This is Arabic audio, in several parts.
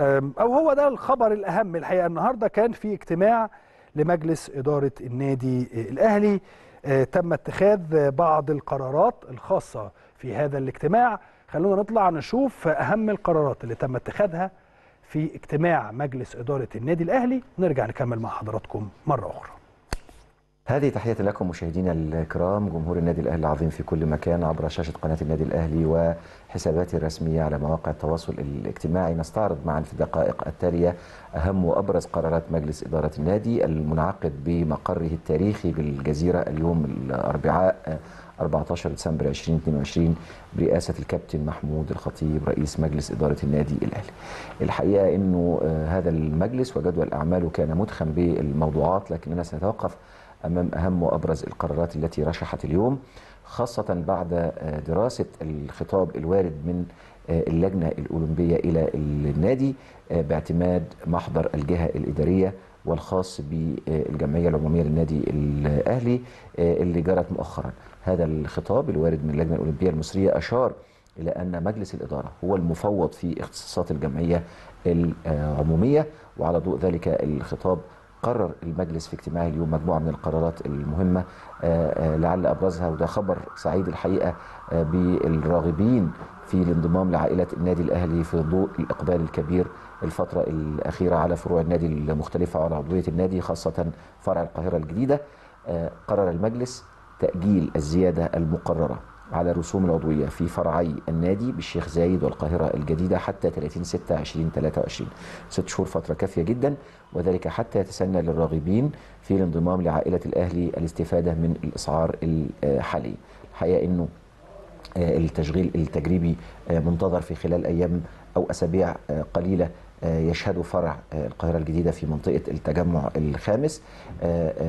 أو هو ده الخبر الأهم. الحقيقة النهارده كان في اجتماع لمجلس إدارة النادي الأهلي آه، تم اتخاذ بعض القرارات الخاصة في هذا الاجتماع. خلونا نطلع نشوف أهم القرارات اللي تم اتخاذها في اجتماع مجلس إدارة النادي الأهلي ونرجع نكمل مع حضراتكم مرة أخرى. هذه تحية لكم مشاهدينا الكرام جمهور النادي الأهلي العظيم في كل مكان عبر شاشة قناة النادي الأهلي وحساباته الرسمية على مواقع التواصل الاجتماعي. نستعرض معا في الدقائق التالية أهم وأبرز قرارات مجلس إدارة النادي المنعقد بمقره التاريخي بالجزيرة اليوم الأربعاء 14 ديسمبر 2022 برئاسة الكابتن محمود الخطيب رئيس مجلس إدارة النادي الأهلي. الحقيقة أنه هذا المجلس وجدول أعماله كان مدخن بالموضوعات لكننا سنتوقف أمام أهم وأبرز القرارات التي رشحت اليوم خاصة بعد دراسة الخطاب الوارد من اللجنة الأولمبية إلى النادي باعتماد محضر الجهة الإدارية والخاص بالجمعية العمومية للنادي الأهلي اللي جرت مؤخرا. هذا الخطاب الوارد من اللجنة الأولمبية المصرية أشار إلى أن مجلس الإدارة هو المفوض في اختصاصات الجمعية العمومية وعلى ضوء ذلك الخطاب قرر المجلس في اجتماعه اليوم مجموعة من القرارات المهمة لعل أبرزها وده خبر سعيد الحقيقة بالراغبين في الانضمام لعائلة النادي الأهلي في ضوء الإقبال الكبير الفترة الأخيرة على فروع النادي المختلفة وعلى عضوية النادي خاصة فرع القاهرة الجديدة. قرر المجلس تأجيل الزيادة المقررة. على رسوم العضوية في فرعي النادي بالشيخ زايد والقاهرة الجديدة حتى 30 6 2023 ست شهور فترة كافية جدا وذلك حتى يتسنى للراغبين في الانضمام لعائلة الأهلي الاستفادة من الإسعار الحالي. الحقيقة أنه التشغيل التجريبي منتظر في خلال أيام أو أسابيع قليلة يشهد فرع القاهرة الجديدة في منطقة التجمع الخامس.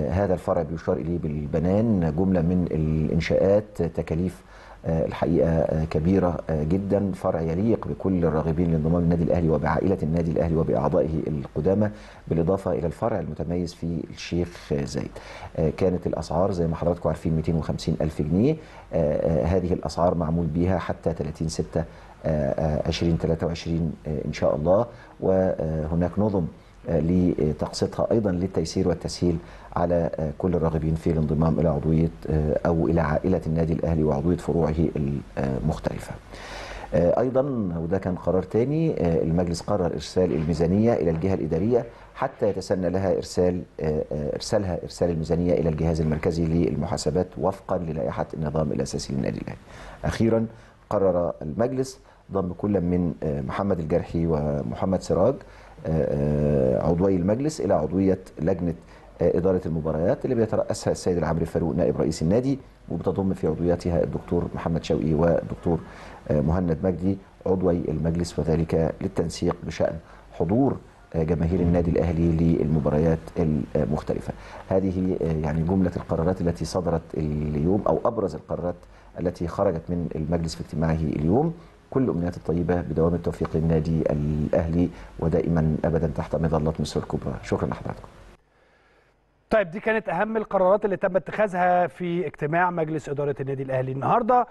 هذا الفرع بيشار إليه بالبنان جملة من الإنشاءات تكاليف الحقيقة كبيرة جدا. فرع يليق بكل الراغبين لانضمام النادي الأهلي وبعائلة النادي الأهلي وبأعضائه القدامى بالإضافة إلى الفرع المتميز في الشيخ زايد. كانت الأسعار زي ما حضراتكم عارفين 250 ألف جنيه. هذه الأسعار معمول بها حتى 30 6 2023 إن شاء الله. وهناك نظم لتقسيطها أيضا للتيسير والتسهيل على كل الراغبين في الانضمام إلى عضوية أو إلى عائلة النادي الأهلي وعضوية فروعه المختلفة. أيضا وده كان قرار تاني المجلس قرر إرسال الميزانية إلى الجهة الإدارية حتى يتسنى لها إرسال إرسالها إرسال الميزانية إلى الجهاز المركزي للمحاسبات وفقا للائحة النظام الأساسي للنادي الأهلي. أخيرا قرر المجلس ضم كل من محمد الجرحي ومحمد سراج عضوي المجلس إلى عضوية لجنة إدارة المباريات اللي بيترأسها السيد العمري فاروق نائب رئيس النادي وبتضم في عضويتها الدكتور محمد شوقي والدكتور مهند مجدي عضوي المجلس وذلك للتنسيق بشأن حضور جماهير النادي الأهلي للمباريات المختلفة. هذه يعني جملة القرارات التي صدرت اليوم أو أبرز القرارات التي خرجت من المجلس في اجتماعه اليوم. كل أمنيات الطيبة بدوام التوفيق للنادي الأهلي ودائما ابدا تحت مظله مصر الكبرى. شكرا لحضراتكم طيب دي كانت أهم القرارات اللي تم اتخاذها في اجتماع مجلس إدارة النادي الأهلي النهارده.